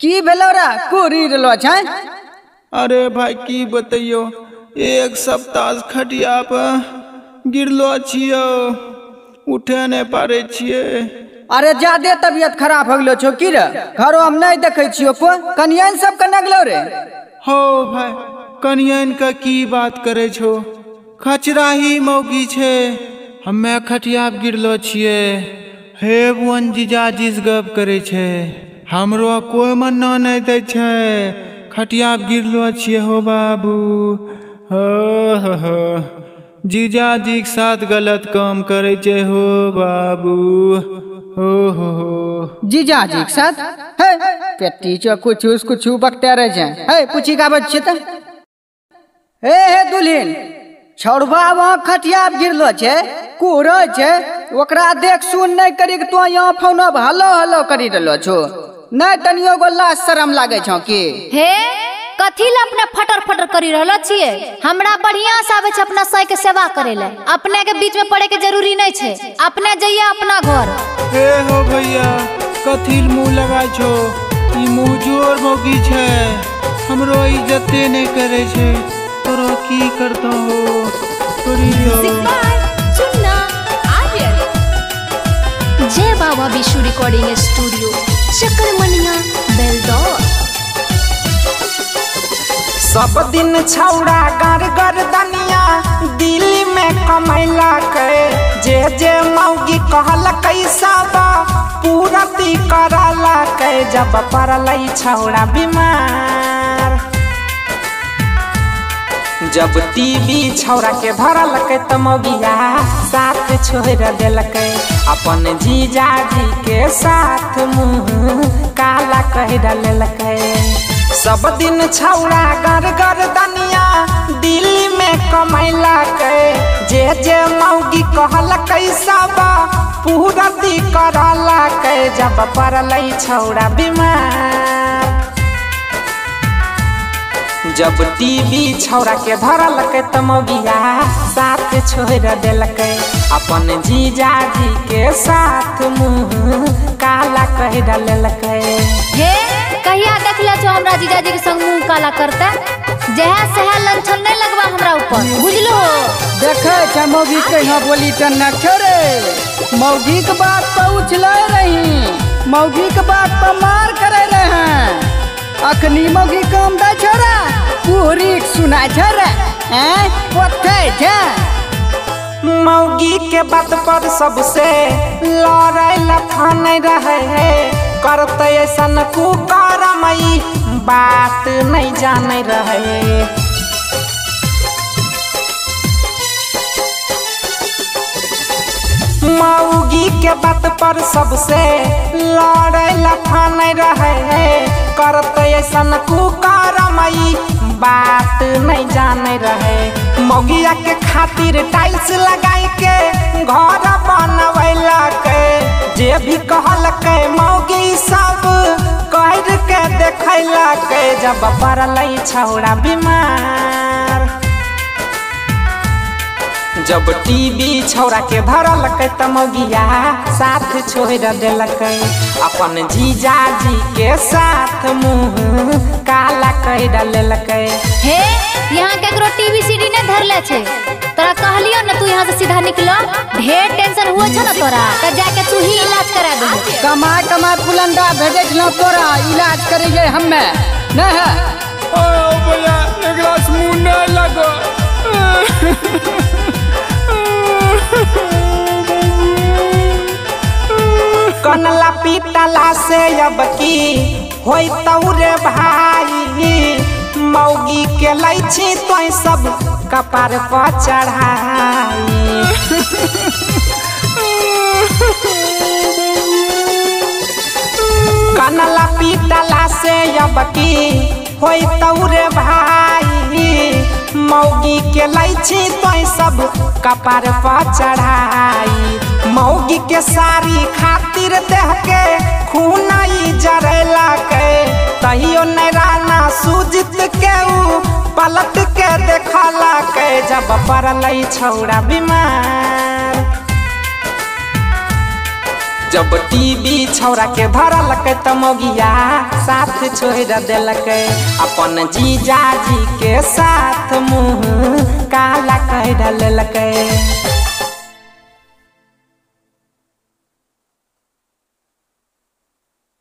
की भेलो रे? कोरी रहलो छै अरे भाई की बतैयो एक सप्ताह खटिया पर गिरलो छियो। उठे नहीं पारे छिए। अरे ज्यादे तबियत खराब हो गेलो छौ की रे? घरो हम नहीं देखे छियो को कनियन सब कने गेलो रे? हो भाई कनियन का की बात करे छो? खचराही मौगी छे। हमें खटिया पर गिरलो छिए। हे बुअन जीजा, जिस गप करे छे, हमरो कोई मन्ना नहीं दे छे। खटिया गिरलो छिए हो बाबू। हो हो हो। जीजा जी के साथ गलत काम करे छे हो बाबू। हो हो हो। जीजा जी के साथ? हे, पेटी चो कुछ कुछ बकते रह जाए। हे, पूछी का बच्चे त? हे हे दुल्हन, छौड़बा, वहाँ खटिया गिरलो छै कुरो छै। ओकरा देख सुन नहीं करी के तो यहाँ फ़ोन हलो हलो करी रहलो छो। नहीं तनियो गो लाज शरम लागे छौ की? हे कथी ला अपने फटर फटर करी रहलो छिए हमरा बढ़िया से आवे छै अपना सही के सेवा करे ले। अपने के बीच में पड़े के ज़रूरी नहीं छै। अपने जाइए अपना घर। हे हो भैया कथिल मुँह लगाय छो? ई मुँह ज़ोर मौगी छै। हमरो इज्जते नहीं करे छै। तोरो की करतो? हो करियो जय बाबा विशु रिकॉर्डिंग स्टूडियो चक्रमनिया, बेलदौर। सब दिन छौड़ा गर गर दनिया दिल्ली में कमैला के। जे जे मौगी कहल कैसा बा पूरा ती कराला के। जब पड़ल छौड़ा बीमार। जब टीवी छौड़ा के धरल के त मौगिया साथ छोड़ दिलक। अपन जीजा जी के साथ मुँह काला कह डालक सब दिन छौड़ा गर गर दनिया दिल्ली में कमैला के जे जे मौगी कहल कैसा बा पूरा दी करला के जब पड़ल छौड़ा बीमार। जब टीवी छौड़ा के धरल के तमोगिया साथ छोड़ दिलक। अपन जीजा जी के साथ मुँह काला कह डालक हे कहिया देख ले छो हमरा जीजाजी के संग मुँह काला करते? जहे सहे लंछन नहीं लगवा हमरा ऊपर बुझलो देखे छै मौगी कहिया बोली टन्ना छोरे मौगी के बात पर उछले रही मौगी के बात पर मार करे रहे। अखनी मौगी काम दै छोरा पूरी सुनाय छोरा हैं ओथे छै मौगी के बात पर सबसे लड़े लफन रहे करते ऐसन कुकरमई बात नहीं जाने रहे। मौगी के बात पर सबसे लड़े लफन रहे करते ऐसन कुकरमई बात नहीं जाने रहे। मौगिया के खातिर टाइल्स लगाई के घर बनवैला जे भी कहल के मौगी सब कर के देखैला के जब पड़ल छौड़ा बीमार। जब टीवी छौड़ा के धरल के तमगिया साथ छोड़ दिलक। अपन जीजा जी के साथ मुँह काला कह डालक हे यहाँ केकरो टीवी सीडी नहीं धरले छे। तोरा कहलियो ना तू यहाँ से सीधा निकलो? ढेर टेंशन हुआ छ ना तोरा। त जाके तू ही इलाज करा दे। कमा कमा पुलंदा भेजे छलौ तोरा। इलाज करिए हम्मे। न है? ओ भैया से अब की होई तौरे भाई मौगी के लै छी तो सब कपार पर चढ़ाई। कनला पीतला से अब की होई तौरे भाई मौगी के लै छी तो सब कपार पर चढ़ाई। मौगी के साड़ी खातिर देह के खूनाई जरेला के। तहियो नैराना सुजित के ऊ पलट के देखला के, जब पड़ल छौड़ा बीमार। जब टीवी छौरा के धरलक त मौगिया साथ छोड़ दिलक। अपन जीजा जी के साथ मुँह काला कर लेलक